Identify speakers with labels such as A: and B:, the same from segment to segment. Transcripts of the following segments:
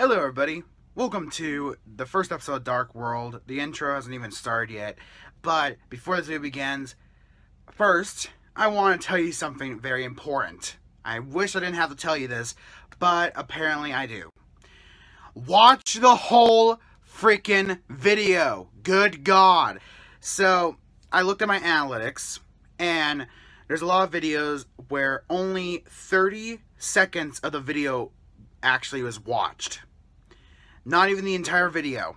A: Hello, everybody. Welcome to the first episode of Dark World. The intro hasn't even started yet, but before this video begins, first, I want to tell you something very important. I wish I didn't have to tell you this, but apparently I do. Watch the whole freaking video. Good God. So, I looked at my analytics, and there's a lot of videos where only 30 seconds of the video actually was watched. Not even the entire video.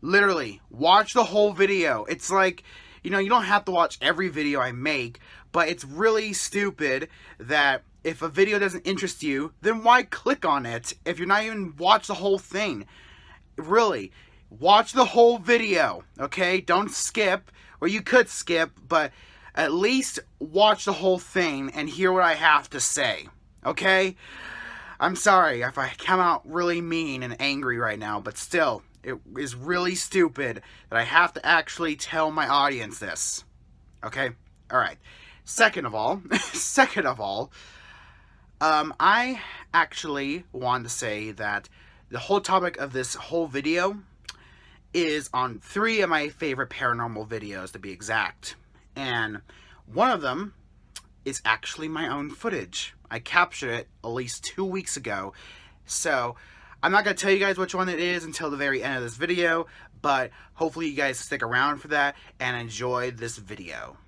A: Literally, watch the whole video. It's like, you know, you don't have to watch every video I make, but it's really stupid that if a video doesn't interest you, then why click on it if you're not even watch the whole thing? Really, watch the whole video, okay? Don't skip, or you could skip, but at least watch the whole thing and hear what I have to say, okay? I'm sorry if I come out really mean and angry right now, but still, it is really stupid that I have to actually tell my audience this. Okay? Alright. Second of all, second of all, um, I actually want to say that the whole topic of this whole video is on three of my favorite paranormal videos, to be exact. And one of them is actually my own footage. I captured it at least two weeks ago. So, I'm not going to tell you guys which one it is until the very end of this video, but hopefully you guys stick around for that and enjoy this video.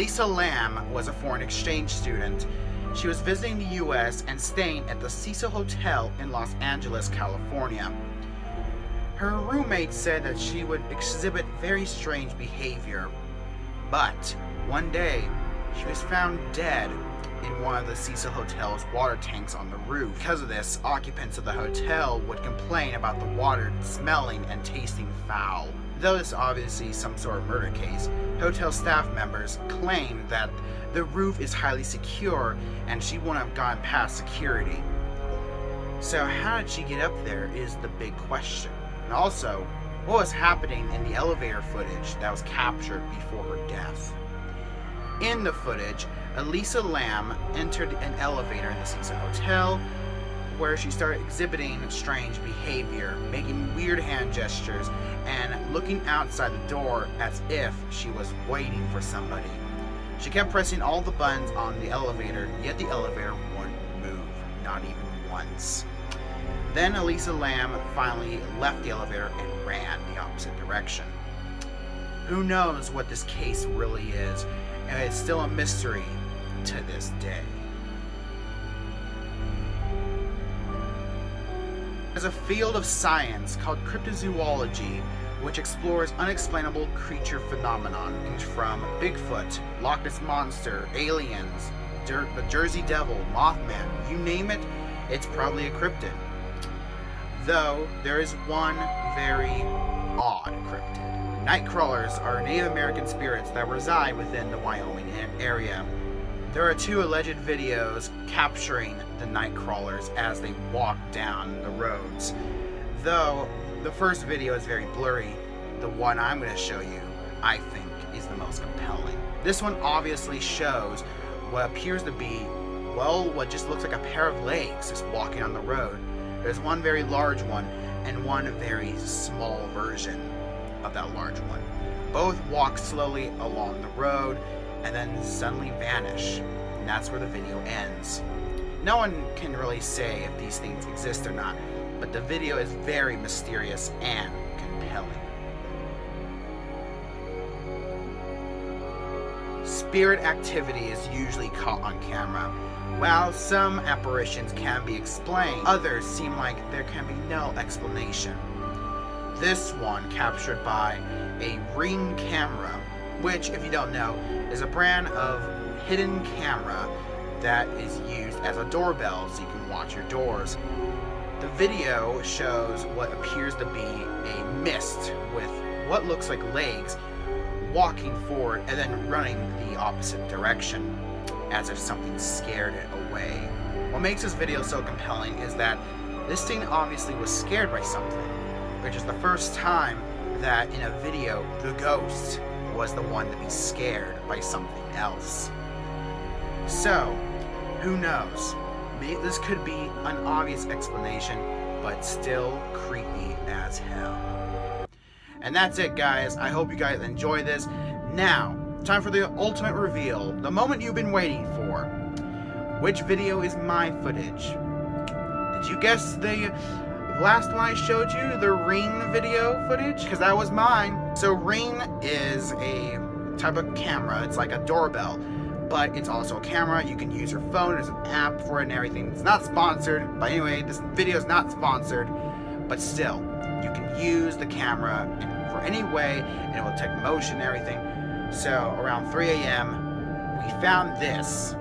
A: Lisa Lamb was a foreign exchange student. She was visiting the U.S. and staying at the Cecil Hotel in Los Angeles, California. Her roommate said that she would exhibit very strange behavior, but one day she was found dead in one of the Cecil Hotel's water tanks on the roof. Because of this, occupants of the hotel would complain about the water smelling and tasting foul. Though it's obviously some sort of murder case, hotel staff members claim that the roof is highly secure and she wouldn't have gotten past security. So how did she get up there is the big question. And also, what was happening in the elevator footage that was captured before her death? In the footage, Elisa Lamb entered an elevator in the Cecil Hotel where she started exhibiting strange behavior, making weird hand gestures, and looking outside the door as if she was waiting for somebody. She kept pressing all the buttons on the elevator, yet the elevator wouldn't move, not even once. Then Elisa Lamb finally left the elevator and ran the opposite direction. Who knows what this case really is, and it's still a mystery to this day. There's a field of science called cryptozoology which explores unexplainable creature phenomenon from Bigfoot, Loch Ness Monster, aliens, Jer the Jersey Devil, Mothman, you name it, it's probably a cryptid. Though there is one very odd cryptid. Nightcrawlers are Native American spirits that reside within the Wyoming area. There are two alleged videos capturing the Nightcrawlers as they walk down the roads. Though the first video is very blurry, the one I'm going to show you, I think, is the most compelling. This one obviously shows what appears to be, well, what just looks like a pair of legs just walking on the road. There's one very large one and one very small version of that large one. Both walk slowly along the road and then suddenly vanish. And that's where the video ends. No one can really say if these things exist or not, but the video is very mysterious and compelling. Spirit activity is usually caught on camera. While some apparitions can be explained, others seem like there can be no explanation. This one captured by a ring camera which, if you don't know, is a brand of hidden camera that is used as a doorbell so you can watch your doors. The video shows what appears to be a mist with what looks like legs walking forward and then running the opposite direction as if something scared it away. What makes this video so compelling is that this thing obviously was scared by something, which is the first time that in a video, the ghost was the one to be scared by something else. So, who knows? This could be an obvious explanation, but still creepy as hell. And that's it, guys. I hope you guys enjoy this. Now, time for the ultimate reveal, the moment you've been waiting for. Which video is my footage? Did you guess the last one I showed you, the Ring video footage? Because that was mine. So Ring is a type of camera. It's like a doorbell, but it's also a camera. You can use your phone. There's an app for it and everything. It's not sponsored, but anyway, this video is not sponsored, but still, you can use the camera for any way, and it will take motion and everything. So around 3 a.m., we found this.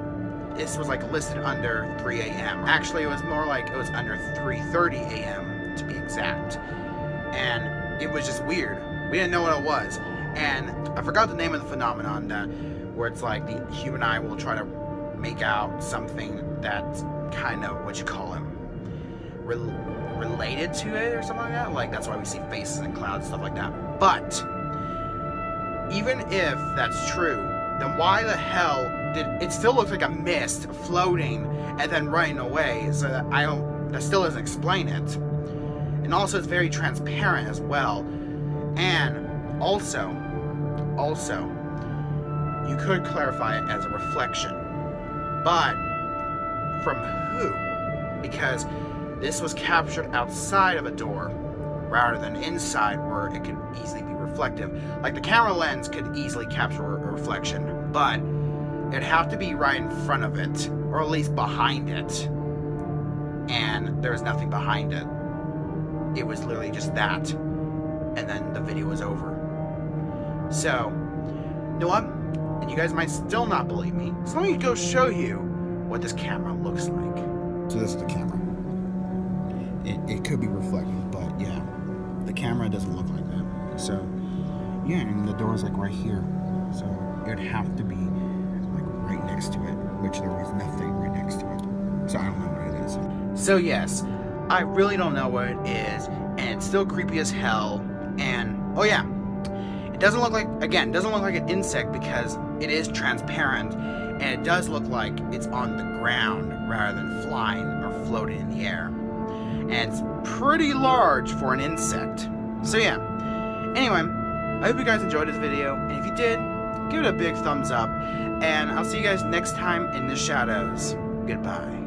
A: This was like listed under 3 a.m. Actually, it was more like it was under 3:30 a.m. to be exact. And it was just weird. We didn't know what it was. And I forgot the name of the phenomenon that where it's like the human eye will try to make out something that's kind of what you call rel related to it or something like that. Like that's why we see faces and clouds stuff like that. But even if that's true, then why the hell it still looks like a mist floating and then running away? So that I don't that still doesn't explain it. And also it's very transparent as well. And also, also, you could clarify it as a reflection. But from who? Because this was captured outside of a door rather than inside where it could easily be reflective. Like the camera lens could easily capture a reflection, but it'd have to be right in front of it, or at least behind it. And there was nothing behind it. It was literally just that. And then the video was over. So, you know what? And you guys might still not believe me. So let me go show you what this camera looks like. So this is the camera. It, it could be reflective, but yeah, the camera doesn't look like that. So yeah, and the door's like right here. So it would have to be right next to it, which there was nothing right next to it. So I don't know what it is. So yes, I really don't know what it is, and it's still creepy as hell. And oh yeah, it doesn't look like again, doesn't look like an insect because it is transparent, and it does look like it's on the ground rather than flying or floating in the air. And it's pretty large for an insect. So yeah. Anyway, I hope you guys enjoyed this video, and if you did, give it a big thumbs up, and I'll see you guys next time in the shadows. Goodbye.